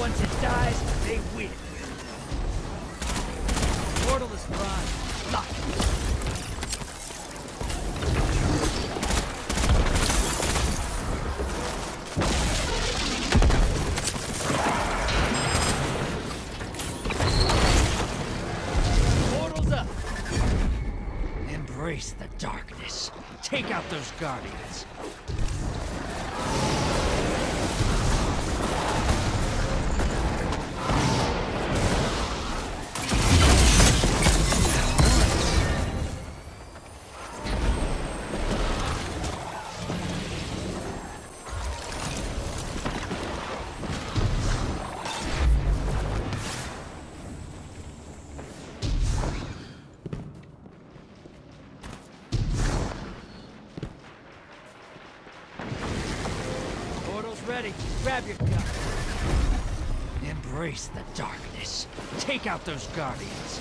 Once it dies, they win. Portal is prime. Lock it. Portal's up. Embrace the darkness. Take out those guardians. Ready. Grab your gun. Embrace the darkness. Take out those guardians.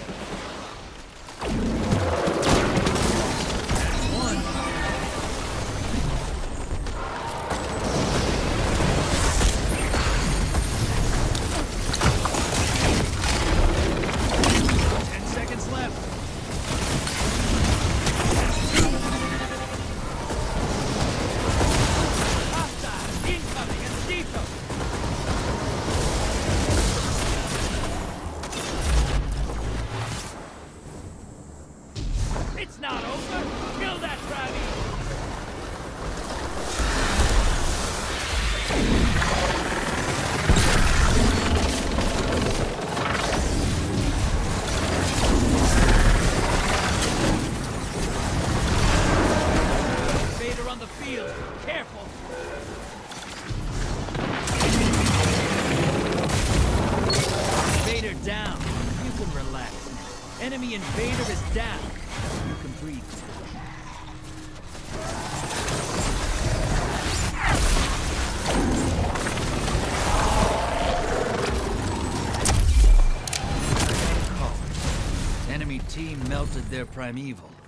Team melted their primeval.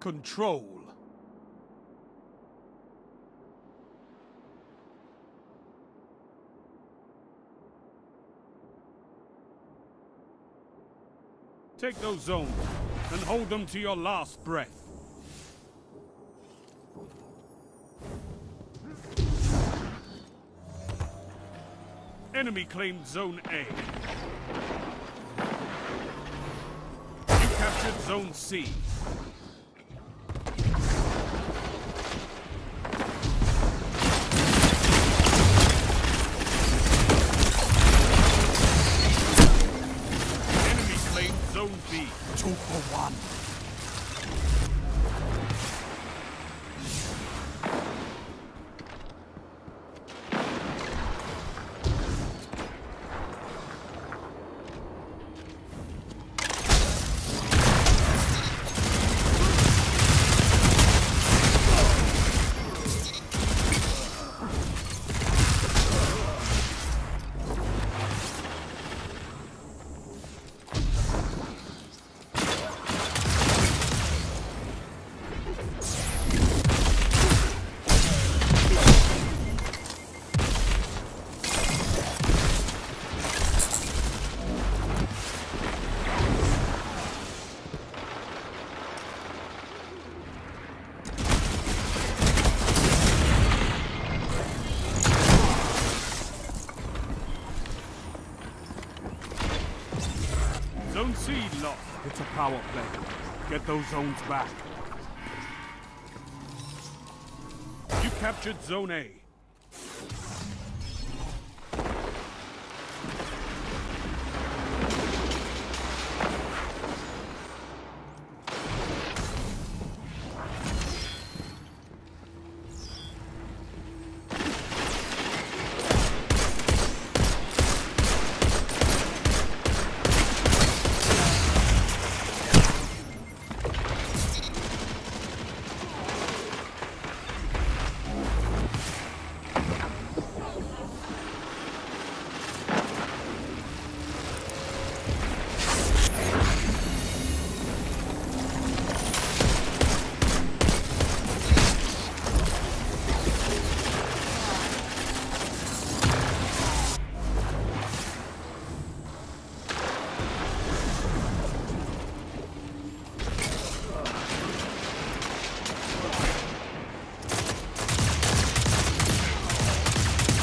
Control. Take those zones and hold them to your last breath. Enemy claimed Zone A. You captured Zone C. power play. Get those zones back. You captured Zone A.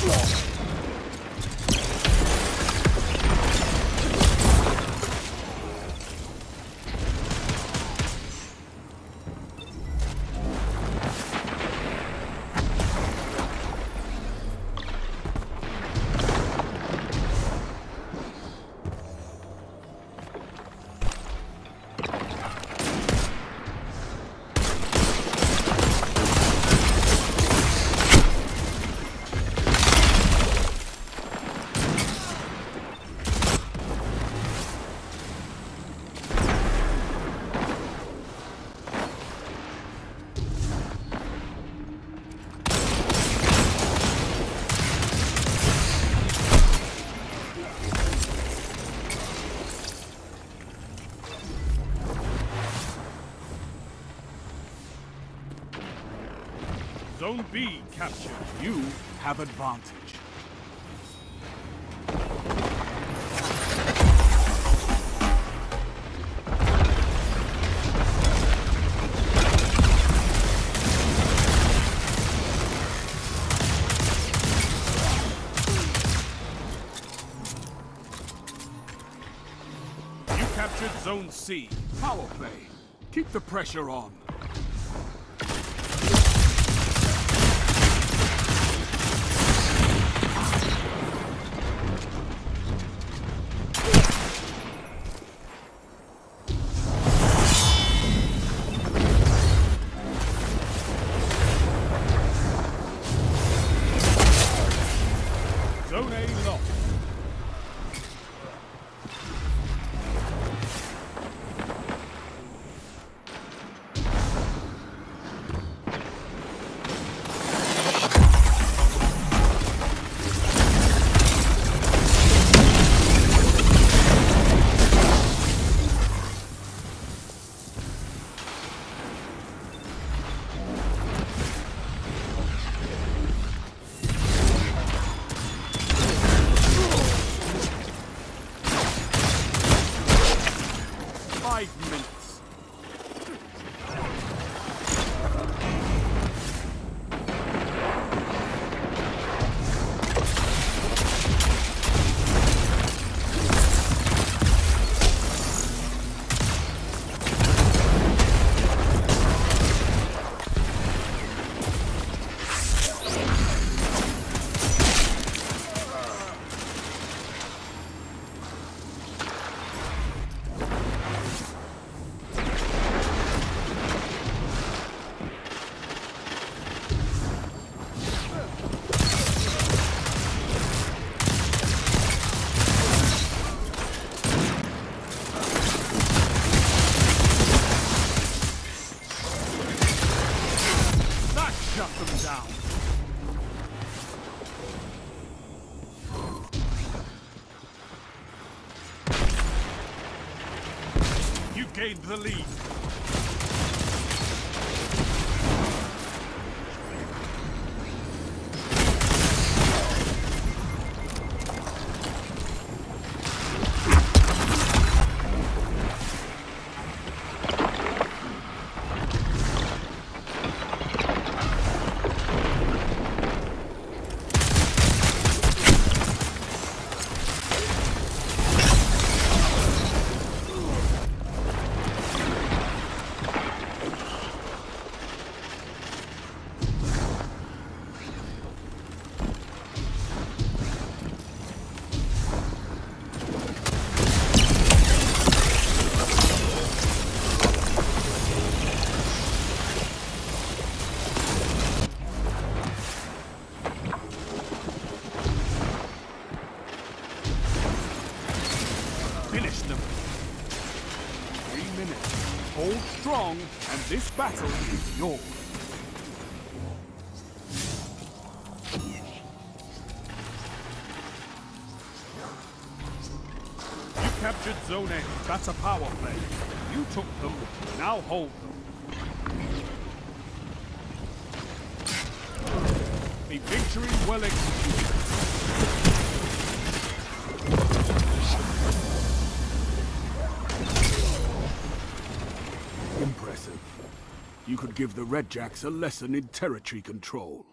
Lost. Zone B captured. You have advantage. You captured Zone C. Power play. Keep the pressure on. Five gained the lead. Battle is yours. You captured Zone A. That's a power play. You took them. Now hold them. A victory well executed. You could give the Red Jacks a lesson in territory control.